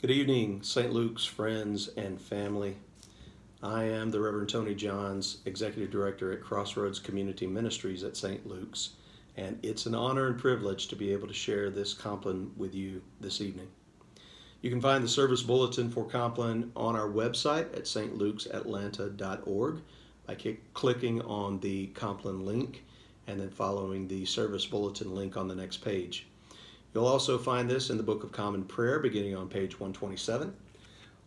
Good evening, St. Luke's friends and family. I am the Reverend Tony Johns, Executive Director at Crossroads Community Ministries at St. Luke's, and it's an honor and privilege to be able to share this Compline with you this evening. You can find the service bulletin for Compline on our website at stlukesatlanta.org by clicking on the Compline link and then following the service bulletin link on the next page. You'll also find this in the Book of Common Prayer beginning on page 127.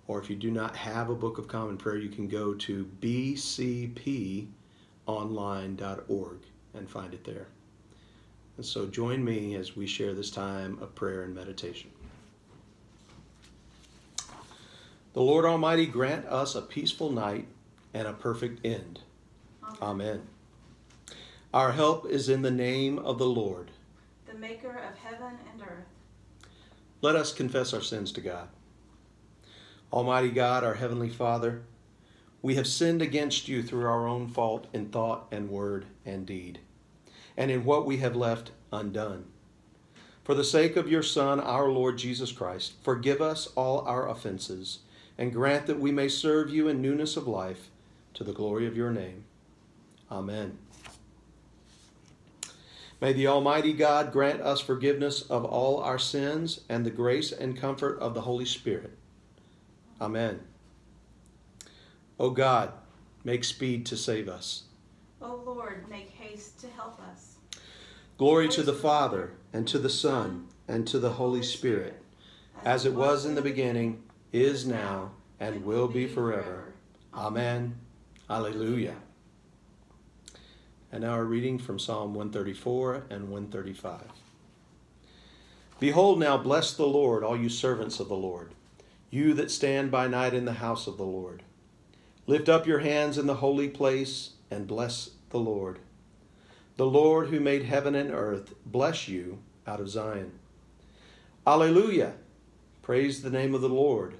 Or if you do not have a Book of Common Prayer, you can go to bcponline.org and find it there. And so join me as we share this time of prayer and meditation. The Lord Almighty grant us a peaceful night and a perfect end. Amen. Amen. Our help is in the name of the Lord maker of heaven and earth. Let us confess our sins to God. Almighty God, our Heavenly Father, we have sinned against you through our own fault in thought and word and deed, and in what we have left undone. For the sake of your Son, our Lord Jesus Christ, forgive us all our offenses, and grant that we may serve you in newness of life to the glory of your name. Amen. May the Almighty God grant us forgiveness of all our sins and the grace and comfort of the Holy Spirit. Amen. O God, make speed to save us. O Lord, make haste to help us. Glory to the Father, and to the Son, and to the Holy Spirit, as it was in the beginning, is now, and will be forever. Amen. Alleluia. And now a reading from Psalm 134 and 135. Behold, now bless the Lord, all you servants of the Lord, you that stand by night in the house of the Lord. Lift up your hands in the holy place and bless the Lord. The Lord who made heaven and earth bless you out of Zion. Alleluia! Praise the name of the Lord.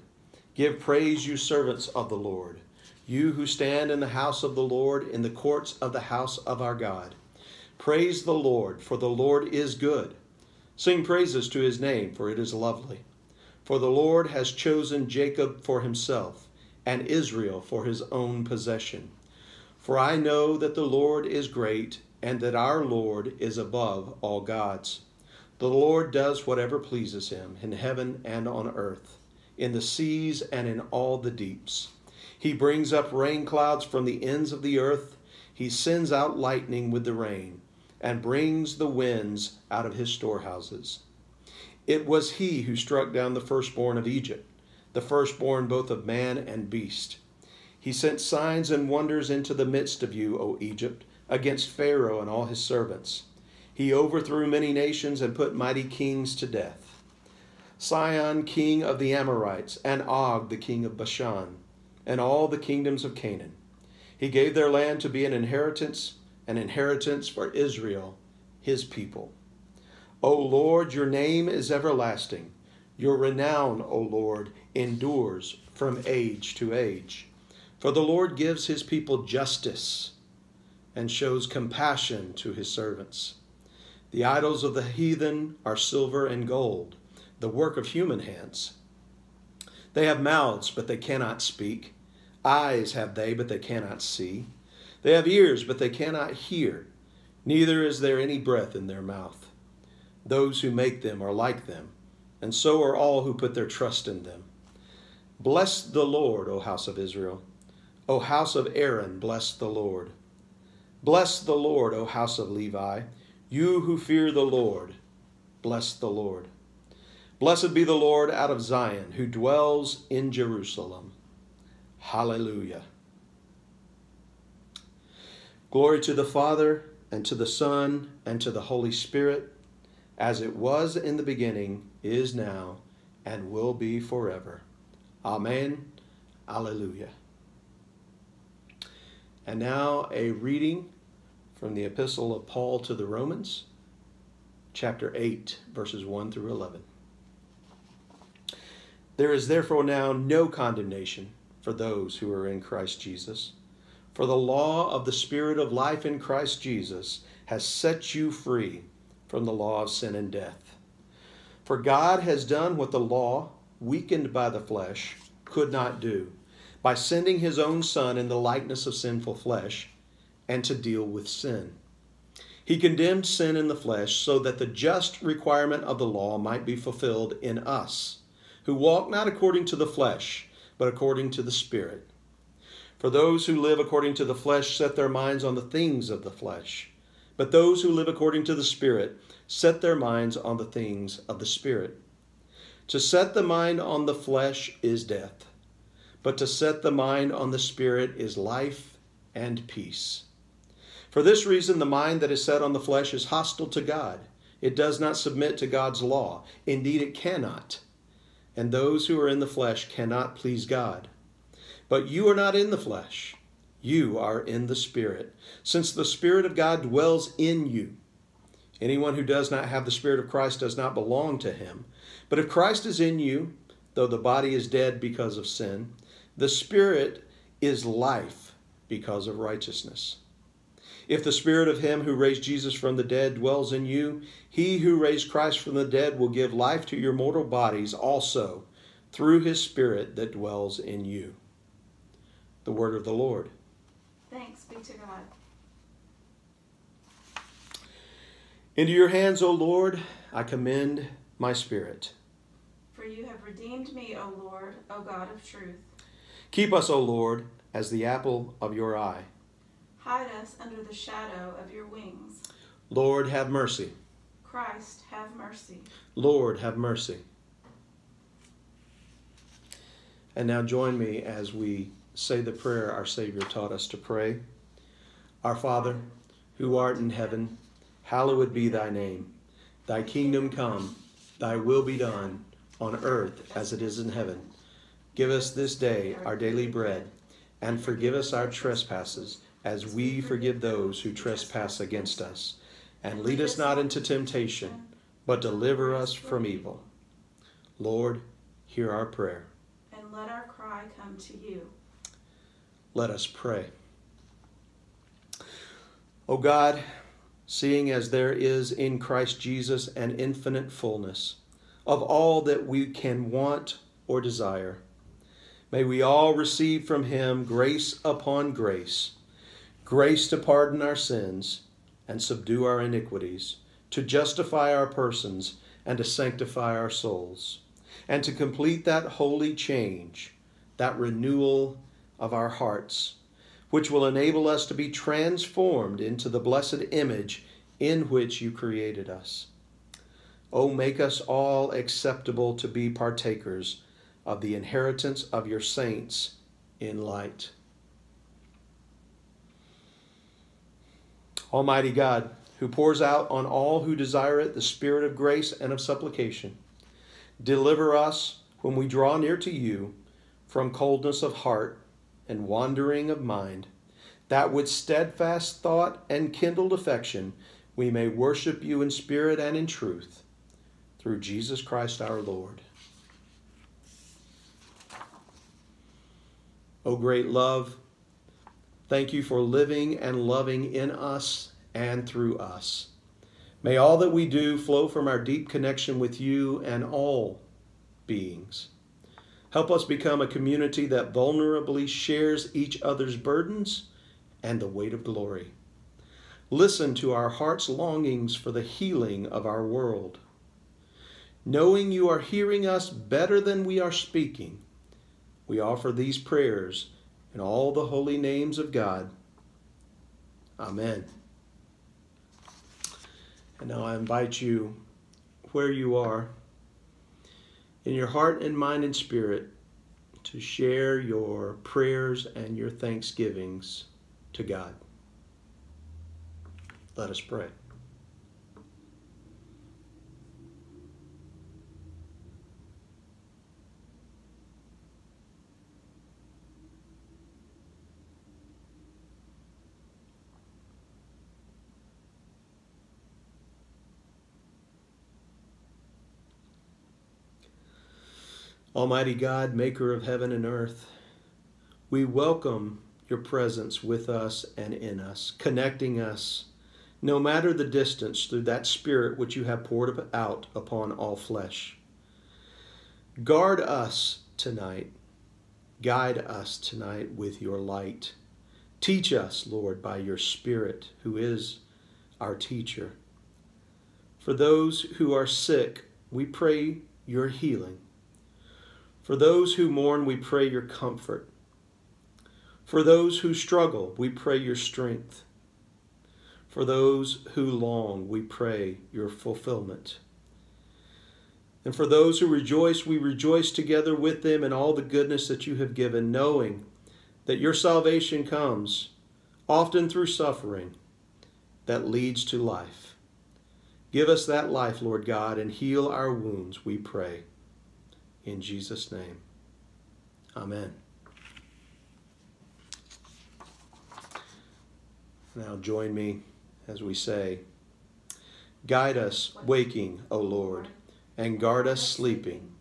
Give praise, you servants of the Lord you who stand in the house of the Lord, in the courts of the house of our God. Praise the Lord, for the Lord is good. Sing praises to his name, for it is lovely. For the Lord has chosen Jacob for himself, and Israel for his own possession. For I know that the Lord is great, and that our Lord is above all gods. The Lord does whatever pleases him, in heaven and on earth, in the seas and in all the deeps. He brings up rain clouds from the ends of the earth. He sends out lightning with the rain and brings the winds out of his storehouses. It was he who struck down the firstborn of Egypt, the firstborn both of man and beast. He sent signs and wonders into the midst of you, O Egypt, against Pharaoh and all his servants. He overthrew many nations and put mighty kings to death. Sihon, king of the Amorites, and Og, the king of Bashan and all the kingdoms of Canaan. He gave their land to be an inheritance, an inheritance for Israel, his people. O Lord, your name is everlasting. Your renown, O Lord, endures from age to age. For the Lord gives his people justice and shows compassion to his servants. The idols of the heathen are silver and gold, the work of human hands. They have mouths, but they cannot speak. Eyes have they, but they cannot see. They have ears, but they cannot hear. Neither is there any breath in their mouth. Those who make them are like them, and so are all who put their trust in them. Bless the Lord, O house of Israel. O house of Aaron, bless the Lord. Bless the Lord, O house of Levi. You who fear the Lord, bless the Lord. Blessed be the Lord out of Zion, who dwells in Jerusalem. Hallelujah. Glory to the Father, and to the Son, and to the Holy Spirit, as it was in the beginning, is now, and will be forever. Amen. Alleluia. And now a reading from the Epistle of Paul to the Romans, chapter 8, verses 1 through 11. There is therefore now no condemnation for those who are in Christ Jesus. For the law of the Spirit of life in Christ Jesus has set you free from the law of sin and death. For God has done what the law, weakened by the flesh, could not do by sending his own Son in the likeness of sinful flesh and to deal with sin. He condemned sin in the flesh so that the just requirement of the law might be fulfilled in us, who walk not according to the flesh, but according to the Spirit. For those who live according to the flesh set their minds on the things of the flesh, but those who live according to the Spirit set their minds on the things of the Spirit. To set the mind on the flesh is death, but to set the mind on the Spirit is life and peace. For this reason, the mind that is set on the flesh is hostile to God. It does not submit to God's law. Indeed, it cannot. And those who are in the flesh cannot please God. But you are not in the flesh, you are in the Spirit, since the Spirit of God dwells in you. Anyone who does not have the Spirit of Christ does not belong to him. But if Christ is in you, though the body is dead because of sin, the Spirit is life because of righteousness. If the Spirit of Him who raised Jesus from the dead dwells in you, He who raised Christ from the dead will give life to your mortal bodies also through His Spirit that dwells in you. The Word of the Lord. Thanks be to God. Into your hands, O Lord, I commend my spirit. For you have redeemed me, O Lord, O God of truth. Keep us, O Lord, as the apple of your eye. Hide us under the shadow of your wings. Lord, have mercy. Christ, have mercy. Lord, have mercy. And now join me as we say the prayer our Savior taught us to pray. Our Father, who art in heaven, hallowed be thy name. Thy kingdom come, thy will be done, on earth as it is in heaven. Give us this day our daily bread, and forgive us our trespasses, as we forgive those who trespass against us. And lead us not into temptation, but deliver us from evil. Lord, hear our prayer. And let our cry come to you. Let us pray. O God, seeing as there is in Christ Jesus an infinite fullness of all that we can want or desire, May we all receive from him grace upon grace, grace to pardon our sins and subdue our iniquities, to justify our persons and to sanctify our souls, and to complete that holy change, that renewal of our hearts, which will enable us to be transformed into the blessed image in which you created us. Oh, make us all acceptable to be partakers of the inheritance of your saints in light. Almighty God, who pours out on all who desire it the spirit of grace and of supplication, deliver us when we draw near to you from coldness of heart and wandering of mind, that with steadfast thought and kindled affection we may worship you in spirit and in truth, through Jesus Christ our Lord. O great love, thank you for living and loving in us and through us. May all that we do flow from our deep connection with you and all beings. Help us become a community that vulnerably shares each other's burdens and the weight of glory. Listen to our heart's longings for the healing of our world. Knowing you are hearing us better than we are speaking, we offer these prayers in all the holy names of God. Amen. And now I invite you, where you are, in your heart and mind and spirit, to share your prayers and your thanksgivings to God. Let us pray. Almighty God, maker of heaven and earth, we welcome your presence with us and in us, connecting us, no matter the distance, through that Spirit which you have poured out upon all flesh. Guard us tonight. Guide us tonight with your light. Teach us, Lord, by your Spirit, who is our teacher. For those who are sick, we pray your healing. For those who mourn, we pray your comfort. For those who struggle, we pray your strength. For those who long, we pray your fulfillment. And for those who rejoice, we rejoice together with them in all the goodness that you have given, knowing that your salvation comes often through suffering that leads to life. Give us that life, Lord God, and heal our wounds, we pray. In Jesus' name, amen. Now join me as we say, Guide us waking, O Lord and guard us sleeping,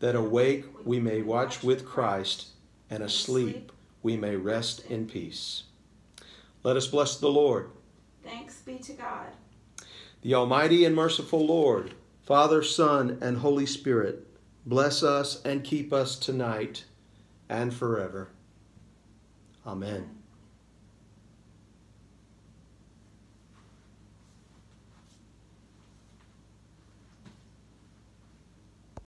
that awake we may watch with Christ, and asleep we may rest in peace. Let us bless the Lord. Thanks be to God. The Almighty and merciful Lord, Father, Son, and Holy Spirit, bless us and keep us tonight and forever. Amen.